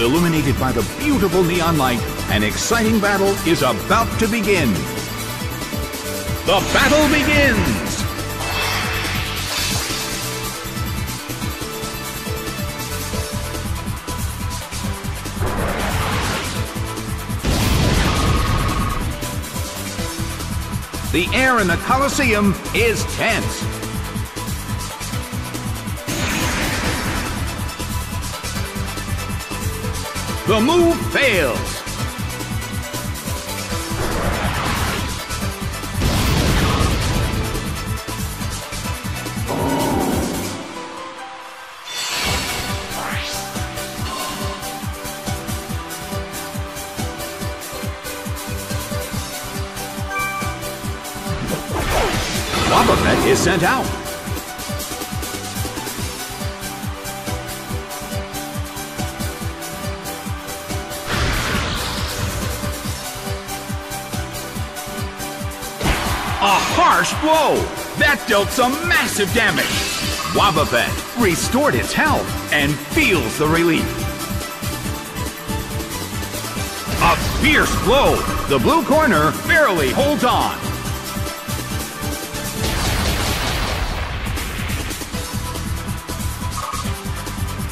illuminated by the beautiful neon light, an exciting battle is about to begin. The battle begins! The air in the Colosseum is tense. The move fails. Wobbuffet is sent out. A harsh blow! That dealt some massive damage. Wobbuffet restored its health and feels the relief. A fierce blow! The blue corner barely holds on.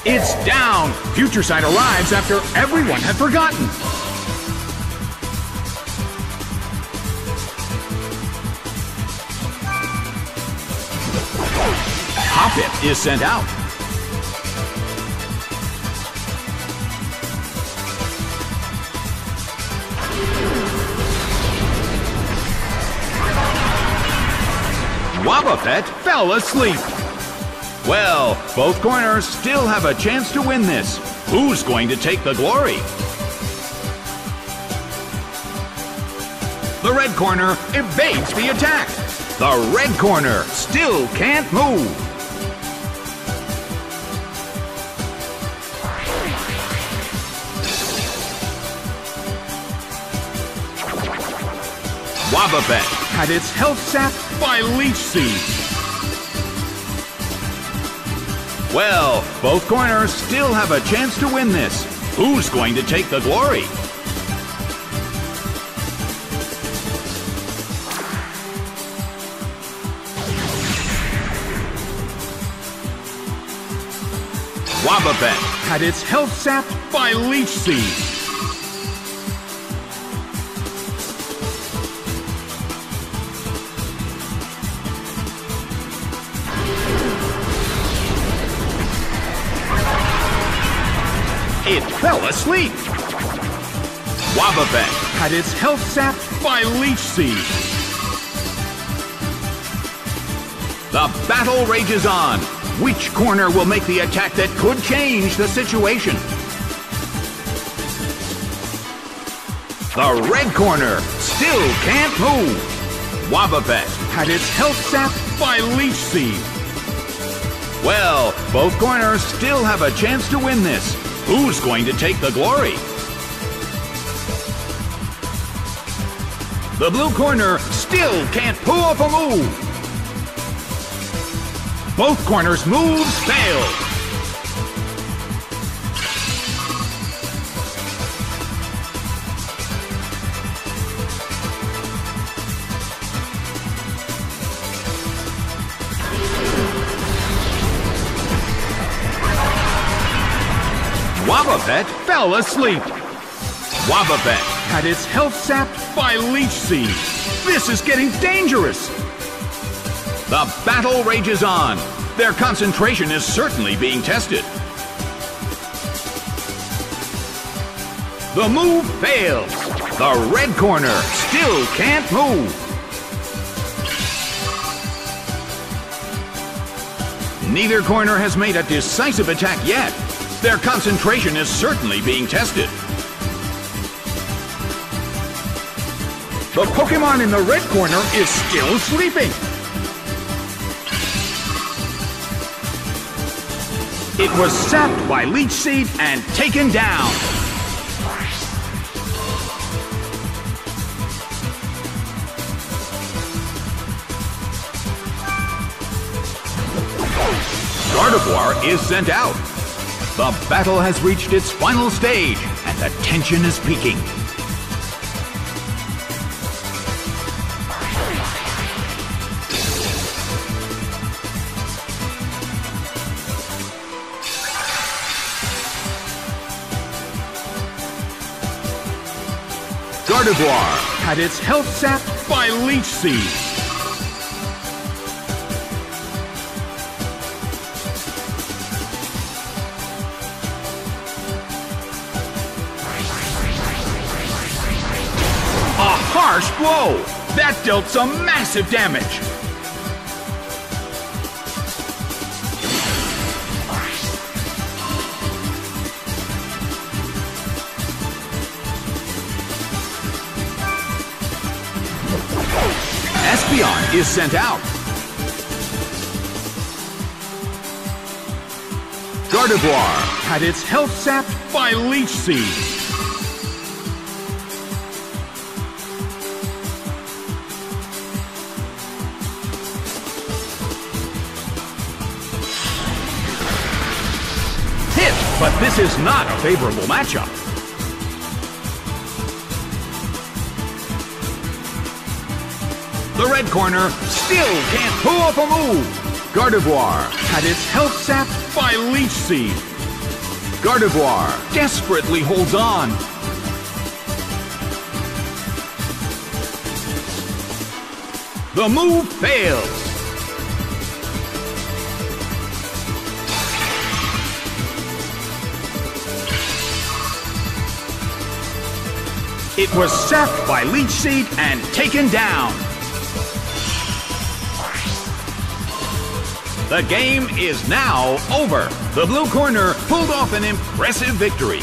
It's down! Future Sight arrives after everyone had forgotten. Is sent out. Wobbuffet fell asleep. Well, both corners still have a chance to win this. Who's going to take the glory? The red corner evades the attack. The red corner still can't move. Wobbuffet had its health sapped by Leech Seed. Well, both corners still have a chance to win this. Who's going to take the glory? Wobbuffet had its health sapped by Leech Seed. It fell asleep. Wobbuffet had its health sapped by Leech Seed. The battle rages on. Which corner will make the attack that could change the situation? The red corner still can't move. Wobbuffet had its health sapped by Leech Seed. Well, both corners still have a chance to win this. Who's going to take the glory? The blue corner still can't pull off a move. Both corners' moves failed. Wobbuffet fell asleep. Wobbuffet had its health sapped by Leech Seed. This is getting dangerous. The battle rages on. Their concentration is certainly being tested. The move fails. The red corner still can't move. Neither corner has made a decisive attack yet. Their concentration is certainly being tested. The Pokemon in the red corner is still sleeping. It was sapped by Leech Seed and taken down. Gardevoir is sent out. The battle has reached its final stage, and the tension is peaking. Gardevoir had its health sapped by Leech Seed. Harsh blow! That dealt some massive damage! Espeon is sent out. Gardevoir had its health sapped by Leech Seed. But this is not a favorable matchup. The red corner still can't pull off a move. Gardevoir had its health sapped by Leech Seed. Gardevoir desperately holds on. The move fails. It was sapped by Leech Seed and taken down. The game is now over. The blue corner pulled off an impressive victory.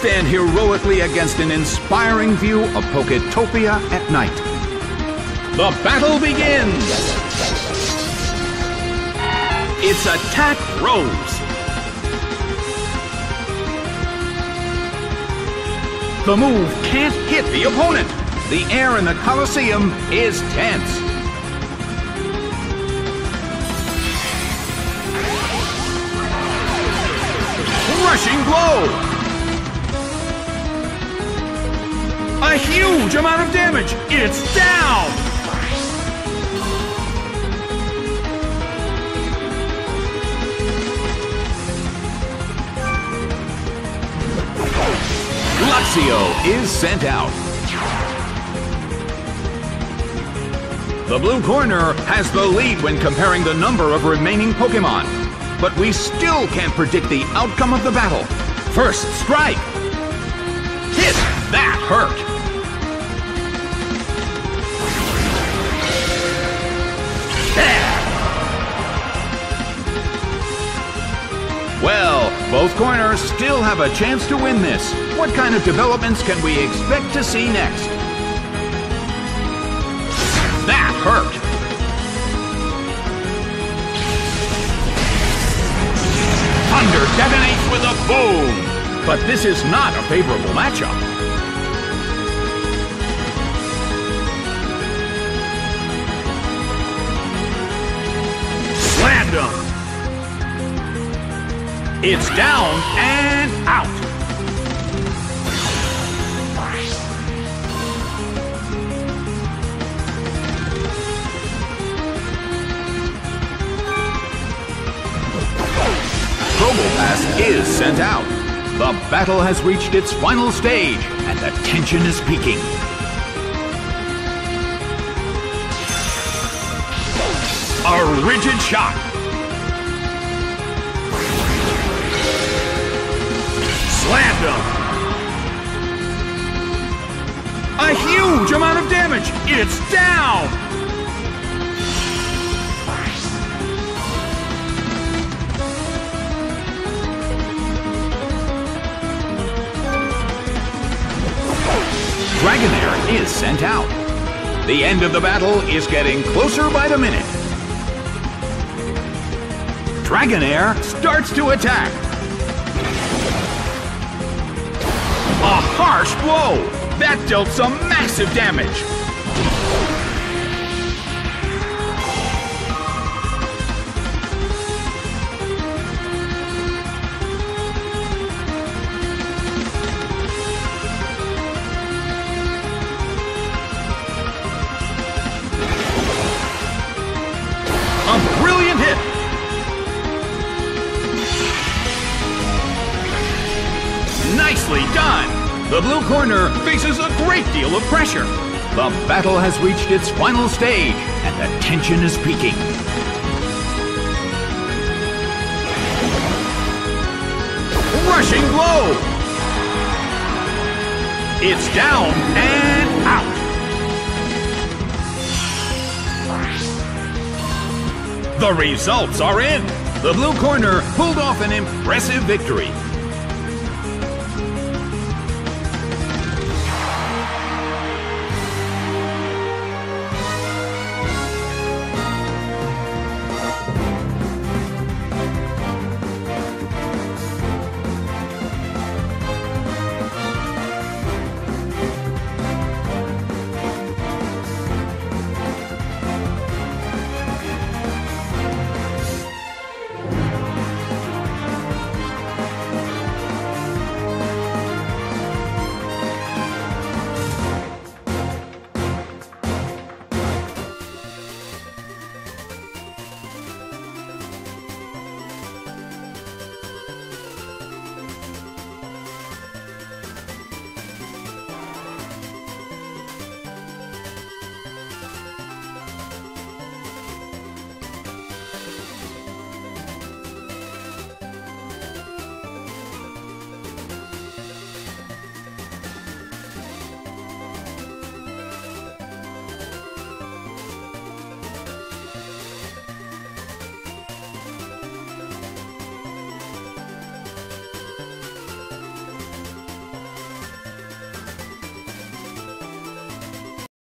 Stand heroically against an inspiring view of Poketopia at night. The battle begins! It's Attack Rose! The move can't hit the opponent! The air in the Colosseum is tense. Crushing blow! A huge amount of damage! It's down! Luxio is sent out. The blue corner has the lead when comparing the number of remaining Pokemon. But we still can't predict the outcome of the battle. First strike! Hit! That hurt! Both corners still have a chance to win this. What kind of developments can we expect to see next? That hurt! Thunder detonates with a boom! But this is not a favorable matchup. Slammed him! It's down and out! Probopass is sent out. The battle has reached its final stage, and the tension is peaking. A rigid shot. Him. A huge amount of damage. It's down. Dragonair is sent out. The end of the battle is getting closer by the minute. Dragonair starts to attack. A harsh blow! That dealt some massive damage! Nicely done! The blue corner faces a great deal of pressure. The battle has reached its final stage, and the tension is peaking. Rushing blow! It's down and out! The results are in! The blue corner pulled off an impressive victory.